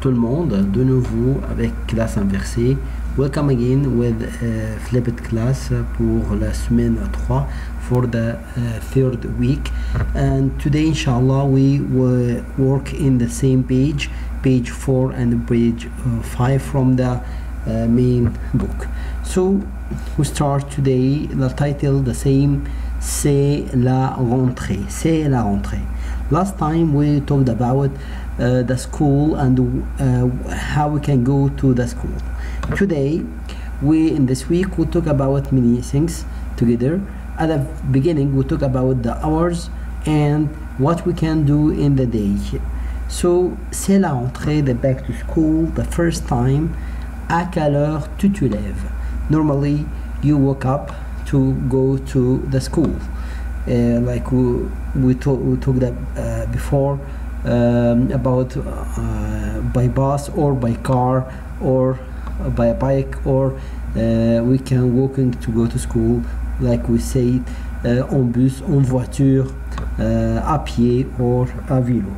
tout le monde, de nouveau avec classe inversée. Welcome again with uh, flipped class pour la semaine 3 for the uh, third week. And today, inshallah, we will work in the same page, page 4 and page uh, 5 from the uh, main book. So we start today, the title the same, c'est la rentrée. C'est la rentrée. Last time we talked about the school and uh, how we can go to the school. Today, we in this week we talk about many things together. At the beginning, we talk about the hours and what we can do in the day. So, c'est la rentrée, the back to school, the first time. À quelle heure tu te lèves? Normally, you wake up to go to the school. Uh, like we, we, talk, we talked uh, before um, about uh, by bus or by car or by a bike or uh, we can walking to go to school like we say uh, en bus, on voiture, uh, à pied or à vélo.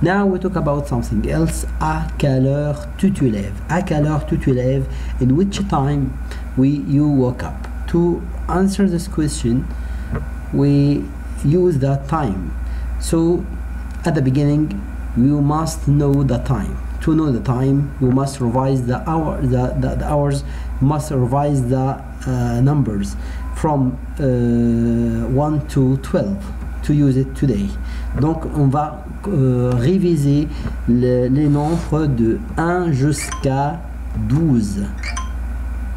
Now we talk about something else. À quelle heure tu te lèves? À quelle heure tu te lèves? In which time we you woke up? To answer this question, we use that time. So at the beginning, you must know the time. To know the time, you must revise the hour. The, the, hours must revise the uh, numbers from uh, 1 to 12 to use it today. Donc on va euh, réviser le- les nombres de 1 jusqu'à 12.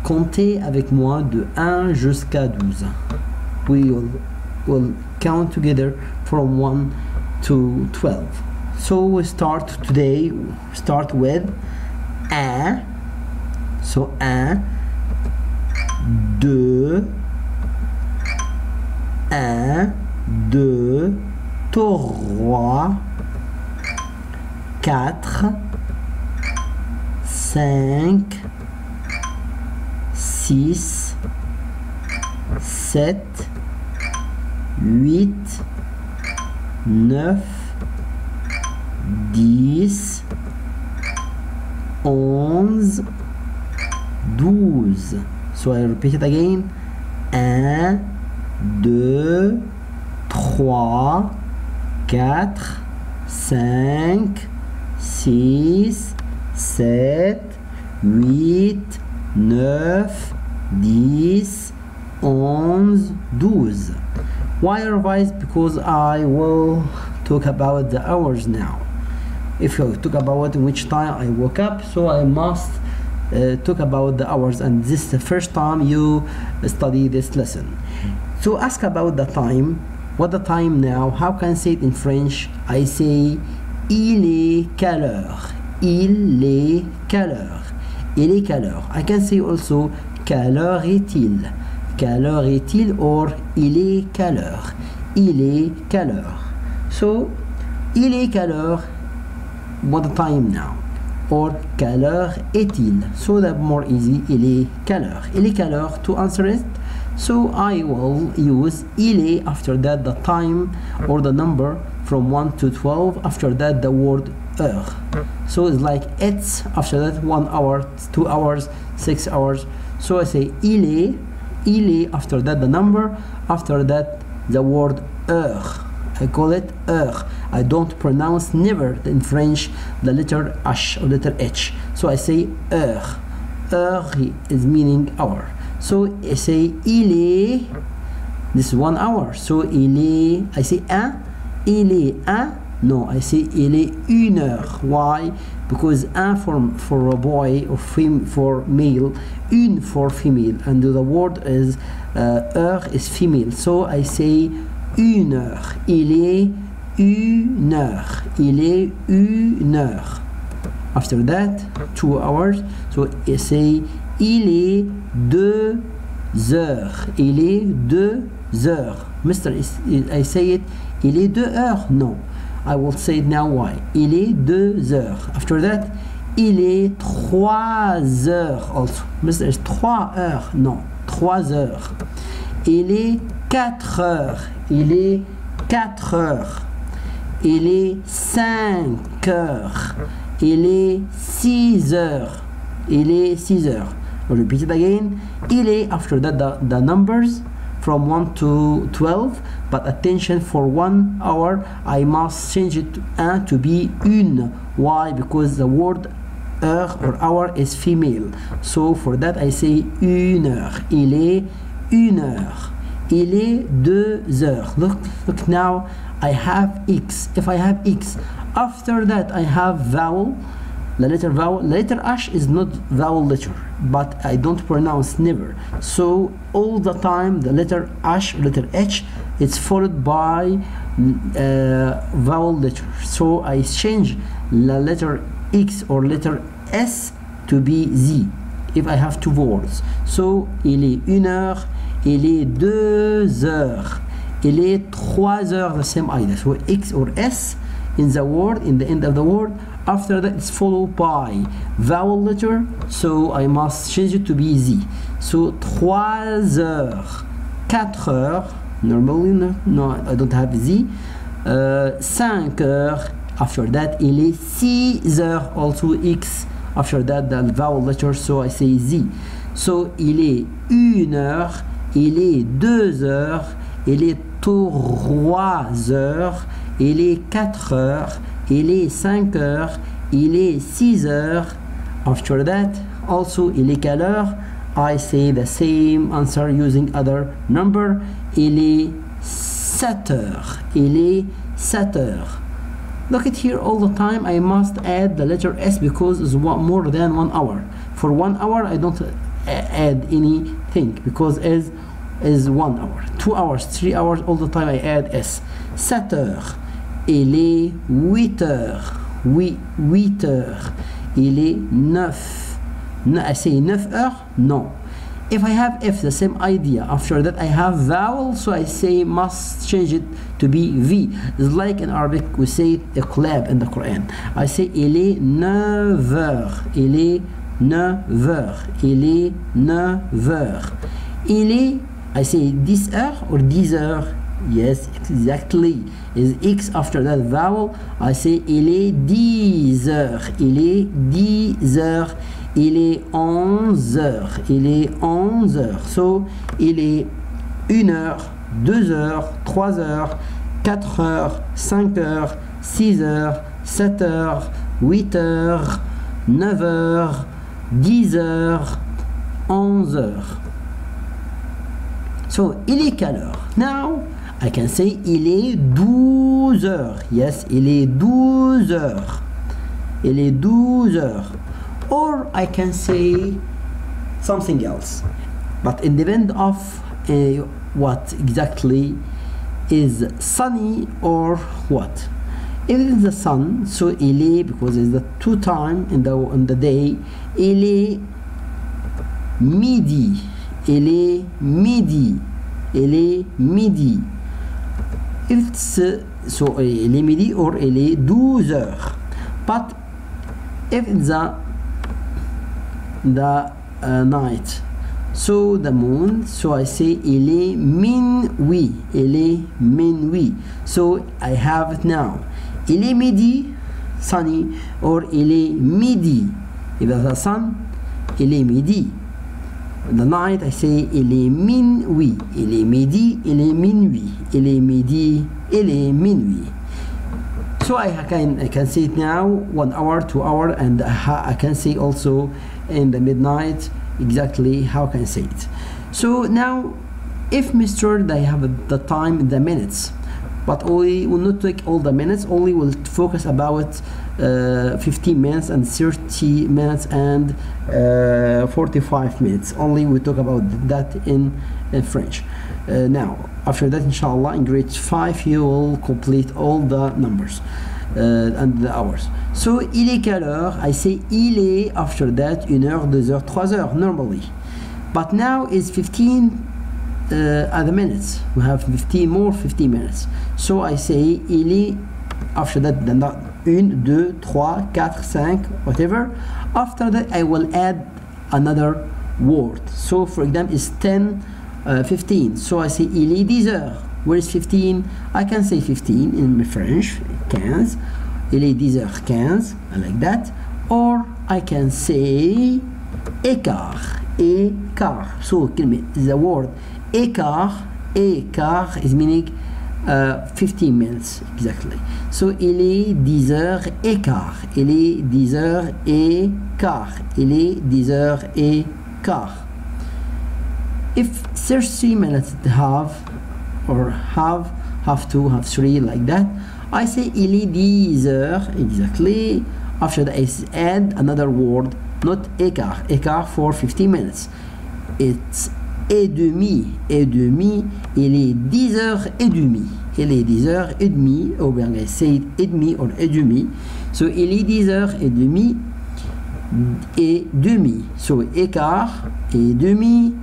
Comptez avec moi de 1 jusqu'à 12. We will, will count together from 1 to 12. So we start today, start with 1. So 1, 2, 1, 2, 3, 4, 5, 6, 7, 8, 9, 10, 11, 12. So I repeat it again. 1, 2, 3, 4, 5, 6, 7, 8, 9, 10, 11, 12. Why revise? Because I will talk about the hours now. If you talk about which time I woke up, so I must uh, talk about the hours, and this is the first time you study this lesson. So ask about the time. What the time now? How can I say it in French? I say il est quelle heure? Il est quelle heure? Il est quelle heure? I can say also quelle heure est-il? Quelle heure est-il? Or il est quelle heure? Il est quelle heure? So il est quelle heure? What time now? Or quelle heure est-il? So that more easy. Il est quelle heure? Il est quelle heure? To answer it. So I will use il est after that the time or the number from 1 to 12 after that the word heure. So it's like it's after that 1 hour, 2 hours, 6 hours. So I say il est, il est after that the number, after that the word heure. I call it heure. I don't pronounce never in French the letter H or letter H. So I say heure. Heure is meaning hour. So I say il est. This is one hour. So il est. I say un. Il est un. No, I say il est une heure. Why? Because un for a boy or fem for male, une for female, and the word is uh, heure is female. So I say une heure. Il est une heure. Il est une heure. After that, two hours. So I say il est deux heures. Il est deux heures. Is- I say it. Il est deux heures. No. I will say it now why. Il est deux heures. After that, il est trois heures also. Mister, is trois heures. Non. Trois heures. Il est quatre heures. Il est quatre heures. Il est 5 heures. Il est 6 heures. Il est 6 heures. I'll repeat it again. Il est, after that, the, the numbers from 1 to 12. But attention, for one hour, I must change it to 1 to be une. Why? Because the word heure or hour is female. So for that, I say une heure. Il est une heure. Il est deux heures. Look, look now, I have X. If I have X, after that I have vowel, the letter vowel. Letter H is not vowel letter, but I don't pronounce never. So all the time the letter H, letter H, it's followed by uh, vowel letter. So I change the letter X or letter S to be Z if I have two words. So il est une heure, il est deux heures, il est trois heures, the same idea. So X or S in the word, in the end of the word. After that, it's followed by vowel letter. So I must change it to be Z. So trois heures, quatre heures. Normally, no, no I don't have Z. Uh, cinq heures. After that, il est six heures. Also X. After that, the vowel letter. So I say Z. So il est une heure. Il est deux heures. Il est trois heures. Il est 4 heures, il est 5 heures, il est 6 heures. After that, also, il est quelle heure? I say the same answer using other number. Il est 7 heures. Il est 7 heures. Look at here all the time I must add the letter S because it's more than one hour. For one hour I don't add anything because S is one hour. Two hours, three hours all the time I add S. 7 heures. Il est 8 heures. Oui, 8 heures. Il est 9. No, I say 9 heures? No. If I have F, the same idea. After that, I have vowel, so I say must change it to be V. It's like in Arabic, we say iqlab in the Quran. I say il est 9 heures. Il est 9 heures. Il est 9 heures. Il est, I say 10 heures or 10 heures? Yes, exactly. Is X after that vowel? I say il est 10 heures. Il est 10 heures. Il est 11 heures. Il est 11 heures. So, il est 1 heure, 2 heures, 3 heures, 4 heures, 5 heures, 6 heures, 7 heures, 8 heures, 9 heures, 10 heures, 11 heures. So, il est quelle heure? Now, I can say il est 12 heures. Yes, il est 12 heures. Il est 12 heures. Or I can say something else. But it depends of uh, what exactly is sunny or what. If it is the sun, so il est because it's the two time in the in the day. Il est midi. Il est midi. Il est midi. So il est midi or il est 12 heures. But if the the uh, night, so the moon, so I say il est minuit. Il est minuit. So I have it now. Il est midi, sunny, or il est midi. If the sun, il est midi. The night, I say il est minuit. Il est midi, il est minuit. Il est midi, il est minuit. So I can I can say it now one hour, two hour, and I can say also in the midnight exactly how can I say it. So now, if Mr. they have the time, the minutes, but we will not take all the minutes. Only will focus about uh, 15 minutes and 30 minutes and uh, 45 minutes. Only we talk about that in, uh, French. Uh, now after that inshallah in grade 5 you will complete all the numbers uh, and the hours. So il est quelle heure? I say il est after that une heure deux heures trois heures normally. But now it's 15 uh, other minutes. We have 15 more 15 minutes. So I say ili after that the, 1, 2, 3, 4, 5, whatever. After that, I will add another word. So, for example, it's 10, uh, 15. So I say il est 10 heures. Where is 15? I can say 15 in French, 15. Il est 10 heures 15, like that. Or I can say écart, écart. So, the word écart, écart is meaning uh, 15 minutes exactly. So il est 10 heures et quart. Il est 10 heures et quart. Il est 10 heures et quart. If 30 minutes have or have have two have three like that I say il est 10 heures exactly. After that I add another word not écart écart for 15 minutes. It's et demi et demi est 10 heures et demi est 10 heures et demi ou bien say et demi or et demi so est 10 heures et demi et demi so écart et demi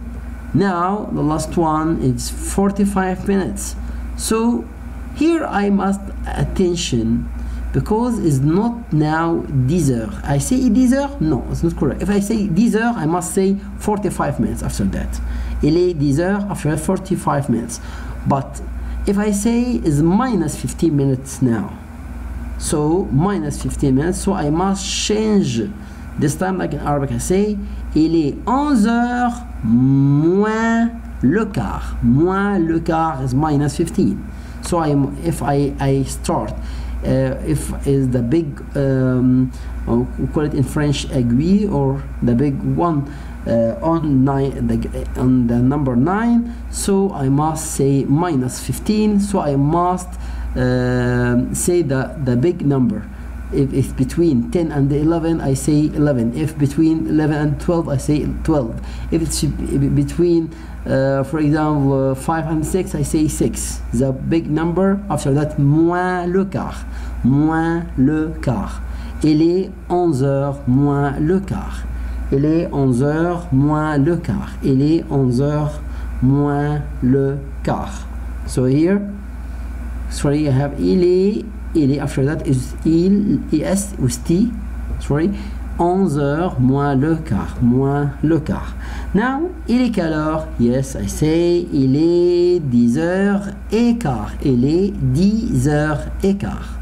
now the last one is 45 minutes so here I must attention because it's not now 10 heures. I say 10 heures? No, it's not correct. If I say 10 heures, I must say 45 minutes after that. 10 heures after 45 minutes. But if I say is minus 15 minutes now, so minus 15 minutes, so I must change. This time, like in Arabic, I say, il est 11 heures moins le quart. Moins le quart is minus 15. So I, if I, I start uh, if is the big um, we call it in French aiguille or the big one uh, on nine the, on the number nine so I must say minus 15 so I must uh, say the the big number. If it's between 10 and 11 I say 11 if between 11 and 12 I say 12 if it's between uh, for example uh, 5 and 6 I say 6 the big number after that moins le quart. Moins le quart. Il est 11 heures moins le quart il est 11 heures moins le quart. Il est 11 heures moins le quart. So here sorry I have il est il est after that is il es with t. Sorry 11 heures moins le quart moins le quart. Now il est quelle heure? Yes I say il est 10 heures et quart. Il est 10 heures et quart.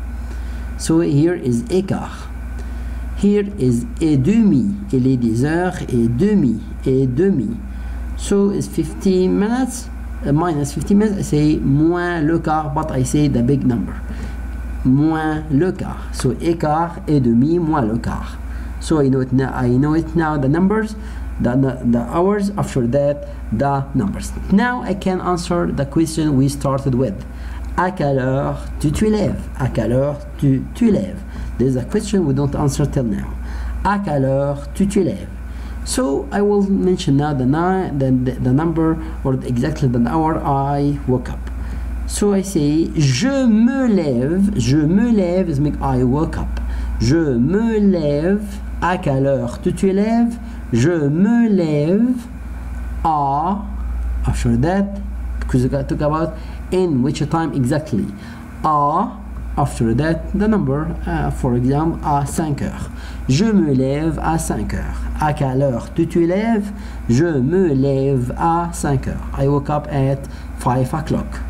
So here is écart here is et demi il est 10 heures et demi et demi so it's 15 minutes uh, minus 15 minutes I say moins le quart but I say the big number moins le quart. So écart et demi moins le quart. So I know it now. The numbers, the, the, hours. After that, the numbers. Now I can answer the question we started with. À quelle heure tu tu lèves? À quelle heure tu tu lèves? There's a question we don't answer till now. À quelle heure tu te lèves? So I will mention now the, the, the number or exactly the hour I woke up. So I say, je me lève, je me lève is make I woke up. Je me lève, à quelle heure tu te lèves? Je me lève à, after that, because I talk about in which time exactly. À, after that, the number, uh, for example, à 5 heures. Je me lève à 5 heures. À quelle heure tu te lèves? Je me lève à 5 heures. I woke up at 5 o'clock.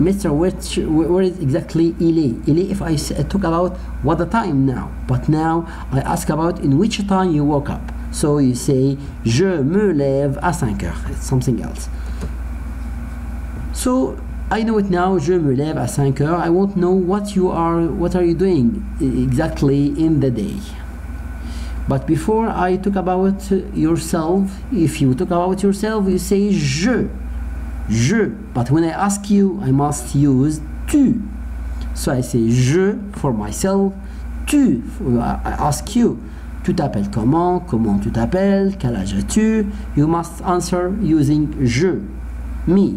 Mr. Which, where is exactly il est? Il est if I talk about what the time now. But now I ask about in which time you woke up. So you say je me lève à 5 heures. It's something else. So I know it now. Je me lève à 5 heures. I won't know what you are what are you doing exactly in the day. But before I talk about yourself, if you talk about yourself, you say je. je. But when I ask you, I must use tu. So I say je for myself, tu. I ask you. Tu t'appelles comment? Comment tu t'appelles? Quel âge as-tu? You must answer using je, me.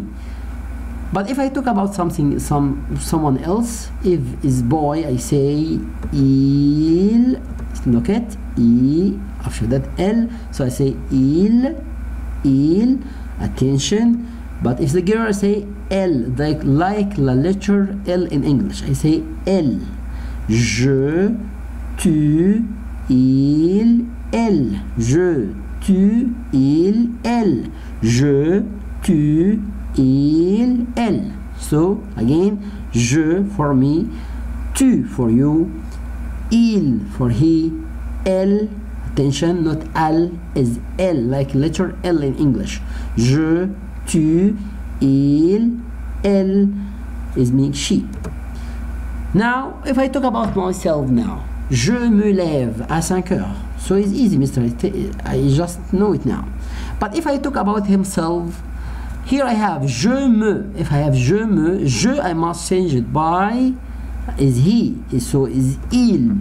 But if I talk about something, some someone else, if is boy, I say il. Look at il. After that, elle. So I say il, il. Attention. But if the girl I say L, like, like la letter L in English, I say L. Je, tu, il, elle. Je, tu, il, elle. Je, tu, il, elle. So again, je for me, tu for you, Il for he. Elle, attention, not al is L, like letter L in English. Je, tu, il, elle is mean she. Now, if I talk about myself now, je me lève à 5 heures. So it's easy, Mr. I just know it now. But if I talk about himself, here I have je me. If I have je me, je I must change it by is he. So is il.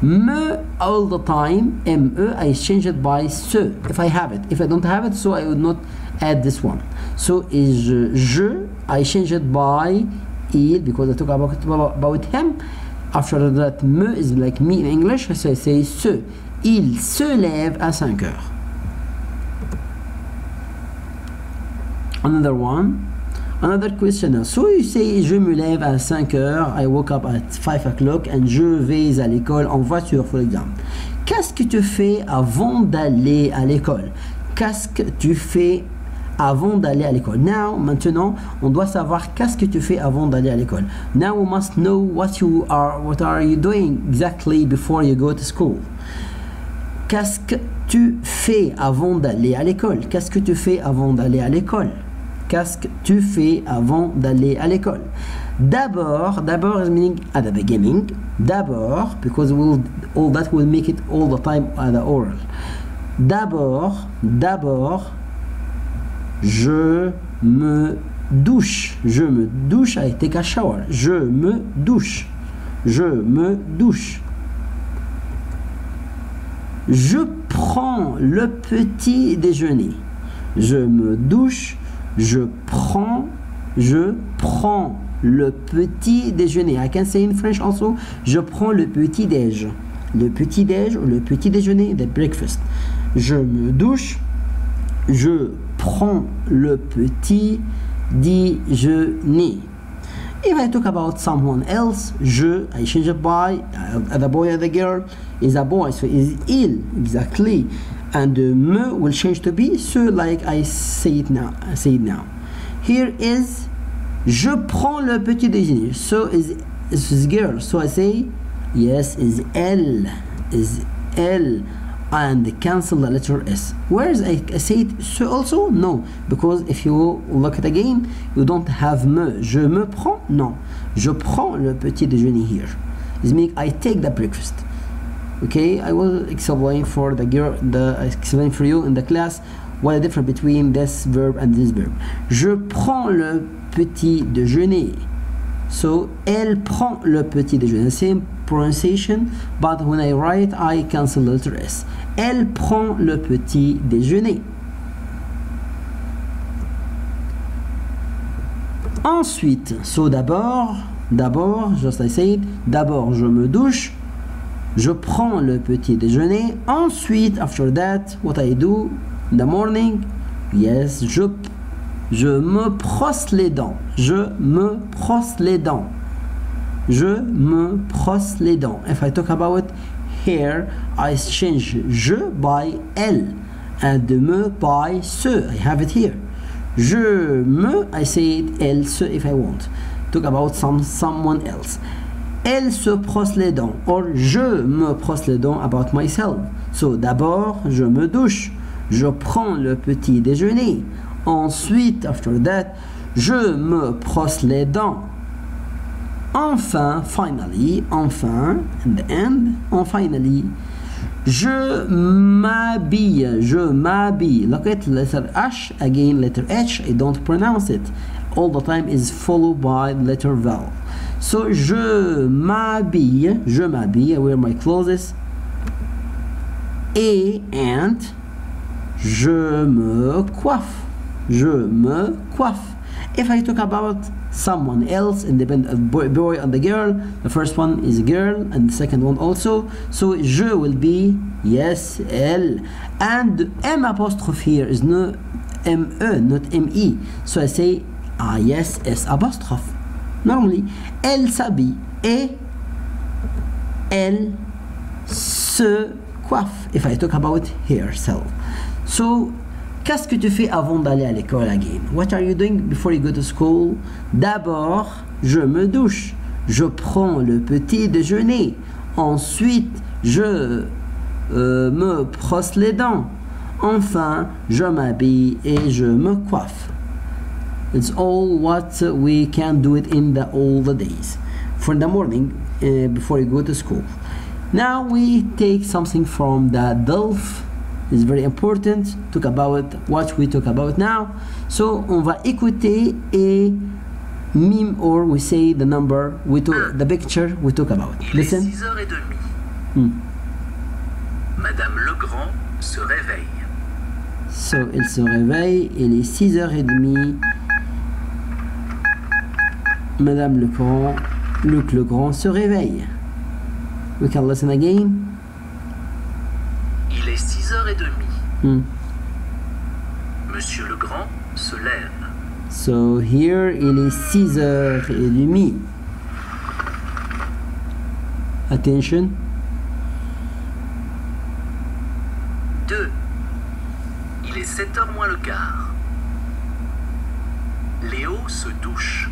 Me all the time, me I change it by ce if I have it. If I don't have it, so I would not add this one. So is je I change it by il because I talk about, about him. After that, me is like me in English, so I say ce. Il se lève à 5 heures. Another one. Another question. So you say je me lève à 5 heures, I woke up at 5 o'clock and je vais à l'école en voiture, for example. Qu'est-ce que tu fais avant d'aller à l'école? Qu'est-ce que tu fais avant d'aller à l'école? Now, maintenant, on doit savoir qu'est-ce que tu fais avant d'aller à l'école. Now we must know what you are, what are you doing exactly before you go to school. Qu'est-ce que tu fais avant d'aller à l'école? Qu'est-ce que tu fais avant d'aller à l'école? Qu'est-ce que tu fais avant d'aller à l'école D'abord, d'abord meaning at the beginning. D'abord, because we'll, all that will make it all the time at the oral. D'abord, d'abord, je me douche. Je me douche. I take a shower. Je me douche. Je me douche. Je prends le petit déjeuner. Je me douche. Je prends. Je prends le petit déjeuner. I can say in French also. Je prends le petit déj. Le petit déj ou le petit déjeuner, the breakfast. Je me douche. Je prends le petit déjeuner. If I talk about someone else, je, I change it by, uh, the boy or the girl is a boy, so is il, exactly. And the me will change to be, so like I say it now. I say it now. Here is, je prends le petit déjeuner. So is, is girl. So I say, yes, is elle, is elle and cancel the letter S. Whereas I, I say it so also? No, because if you look at again, you don't have me. Je me prends? No. Je prends le petit déjeuner here. It means I take the breakfast. Okay, I will explain for the girl, the explain for you in the class what the difference between this verb and this verb. Je prends le petit déjeuner. So, elle prend le petit déjeuner. Same pronunciation, but when I write, I cancel the letter S. Elle prend le petit déjeuner. Ensuite, so d'abord, d'abord, just I said, d'abord je me douche, je prends le petit déjeuner. Ensuite, after that, what I do in the morning, yes, je, je me brosse les dents. Je me brosse les dents. Je me brosse les dents. If I talk about here, I change je by elle and me by ce. I have it here. Je me, I say it elle se if I want. Talk about some someone else. Elle se brosse les dents. Or je me brosse les dents about myself. So d'abord, je me douche. Je prends le petit déjeuner. Ensuite, after that, je me brosse les dents. Enfin, finally, enfin, in the end, en finally, je m'habille, je m'habille. Look at letter H, again letter H, I don't pronounce it. All the time is followed by letter vowel. So, je m'habille, je m'habille, I wear my clothes. Et, and, je me coiffe, je me coiffe. If I talk about someone else, independent boy, boy and the girl, the first one is a girl and the second one also. So je will be yes, elle. And M apostrophe here is no M-E, not M-E. So I say ah yes, S apostrophe. Normally, elle s'habille et elle se coiffe. If I talk about herself. So Qu'est-ce que tu fais avant d'aller à l'école again? What are you doing before you go to school? D'abord, je me douche. Je prends le petit déjeuner. Ensuite, je euh, me brosse les dents. Enfin, je m'habille et je me coiffe. It's all what we can do it in the all the days. For the morning, uh, before you go to school. Now we take something from the DELF. It's very important. Talk about what we talk about now. So on va écouter et meme or we say the number we talk, the picture we talk about. Il Listen. est 6h30. Hmm. Madame Legrand se réveille. So, elle se réveille, il est 6h30. Madame Legrand, Luc Legrand se réveille. We can listen again. Il est 6h30. Hmm. Monsieur Legrand se lève. So here, il est 6h30. Attention. 2. Il est 7h moins le quart. Léo se douche.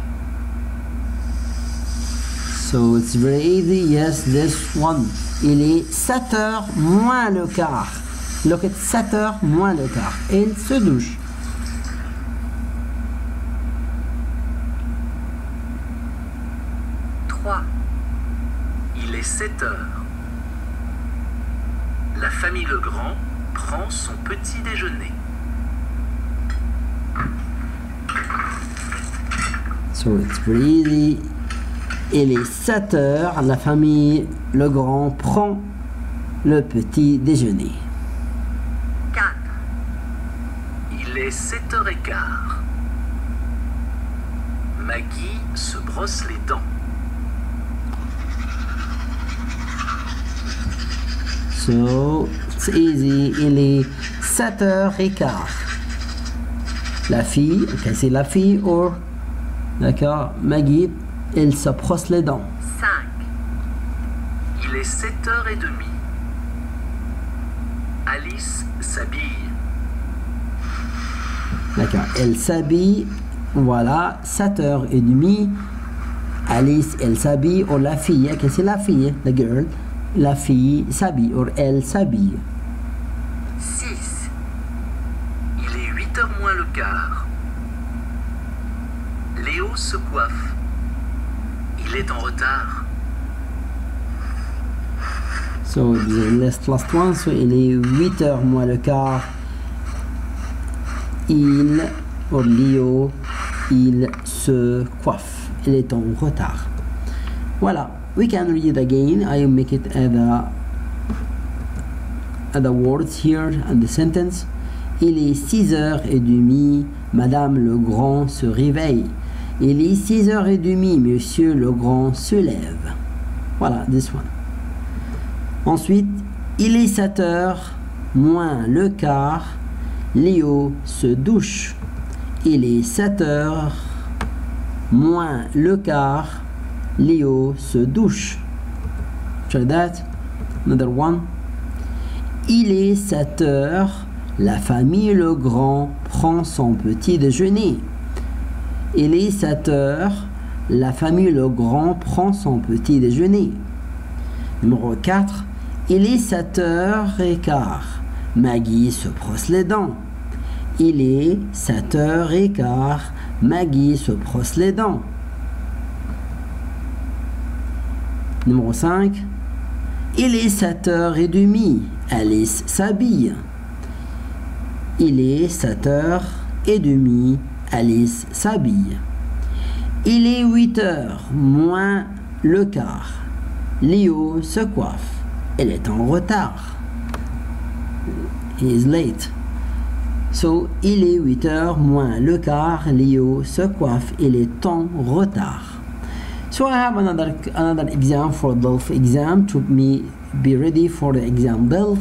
So it's very easy. Yes, this one. Il est 7h moins le quart. Look at 7h moins le quart. Et il se douche. 3. Il est 7 heures. La famille Legrand prend son petit déjeuner. So it's easy. Il est 7 heures. La famille Legrand prend le petit déjeuner. 4. Il est 7h15. Maggie se brosse les dents. So it's easy. Il est 7 heures et quart. La fille, ok, c'est la fille ou d'accord, Maggie, elle se brosse les dents. 5. Il est 7h30. Alice s'habille. D'accord, elle s'habille, voilà, 7h30. Alice, elle s'habille, ou la fille, ok, c'est la fille, la girl? La fille s'habille, ou elle s'habille. 6. Il est 8h moins le quart. Léo se coiffe. Il est en retard. So the last last one, so il est 8h moins le quart. Il, il se coiffe. Il est en retard. Voilà. We can read it again. I make it as a other words here and the sentence. Il est 6h30, Madame Legrand se réveille. Il est 6h30, Monsieur Legrand se lève. Voilà, this one. Ensuite, il est 7 heures moins le quart. Léo se douche. Il est 7 heures moins le quart. Léo se douche. Try that. Another one. Il est 7 heures. La famille Legrand prend son petit déjeuner. Il est 7 heures. La famille Legrand prend son petit déjeuner. Numéro 4. Il est 7 heures et quart. Maggie se brosse les dents. Il est 7 heures et quart. Maggie se brosse les dents. Numéro 5. Il est 7 heures et demie. Alice s'habille. Il est 7 heures et demie. Alice s'habille. Il est 8 heures moins le quart. Léo se coiffe. Elle est en retard. Is late. So, il est 8 heures moins le quart. Léo se coiffe. Il est en retard. So I have another another exam for DELF exam to me be ready for the exam DELF,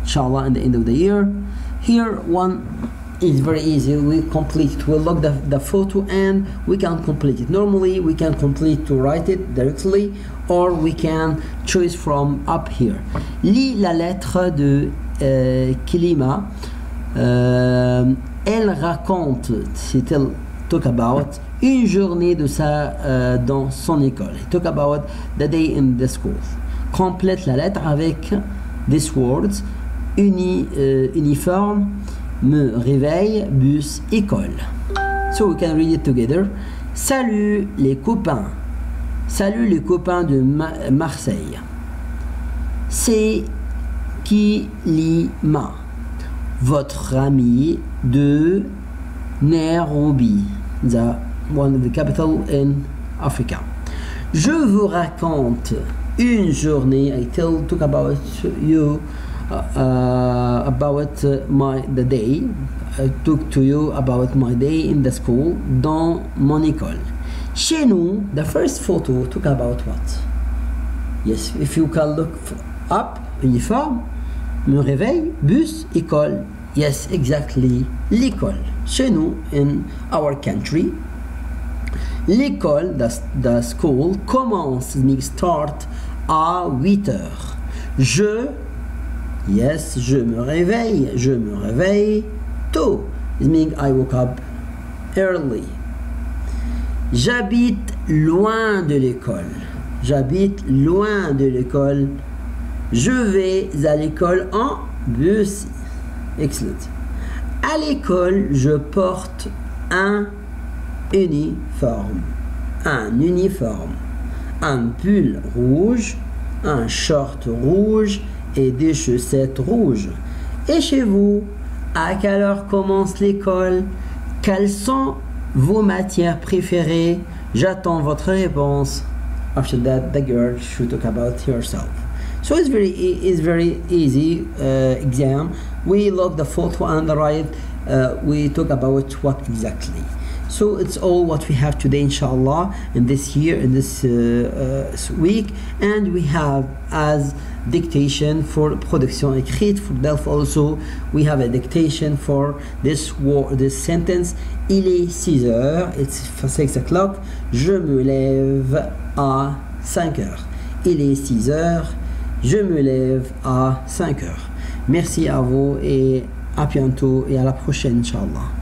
inshallah, at the end of the year. Here one is very easy. We complete it. We look the, the photo and we can complete it. Normally we can complete to write it directly or we can choose from up here. Lis la lettre de Kilima. Euh, elle raconte, c'est elle talk about une journée de sa euh, dans son école. Talk about the day in the school. complète la lettre avec this words uni, euh, uniforme, me réveille, bus, école. So we can read it together. Salut les copains. Salut les copains de Ma- Marseille. C'est Kilima, votre ami de Nairobi, the one of the capital in Africa. Je vous raconte une journée. I tell talk about you uh, about my the day. I talk to you about my day in the school dans mon école. Chez nous, the first photo talk about what? Yes, if you can look up, uniforme, me réveille, bus, école. Yes, exactly, l'école. Chez nous, in our country, l'école, the, school, commence, start à 8 heures. Je, yes, je me réveille, je me réveille tôt. I woke up early. J'habite loin de l'école. J'habite loin de l'école. Je vais à l'école en bus. Excellent. À l'école, je porte un uniforme. Un uniforme. Un pull rouge, un short rouge et des chaussettes rouges. Et chez vous, à quelle heure commence l'école? Quelles sont vos matières préférées? J'attends votre réponse. After that, the girl should talk about herself. So it's very it's very easy uh, exam. We look the photo and the right. Uh, we talk about what exactly. So it's all what we have today, inshallah, in this year, in this uh, uh, week, and we have as dictation for production écrite for Delph also. We have a dictation for this word, this sentence. Il est 6 heures, it's 6 o'clock. Je me lève à 5 heures. Il est 6 heures. Je me lève à 5 heures. Merci à vous et à bientôt et à la prochaine, Inch'Allah.